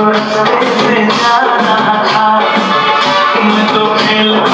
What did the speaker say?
से जाना था मैं तो खेल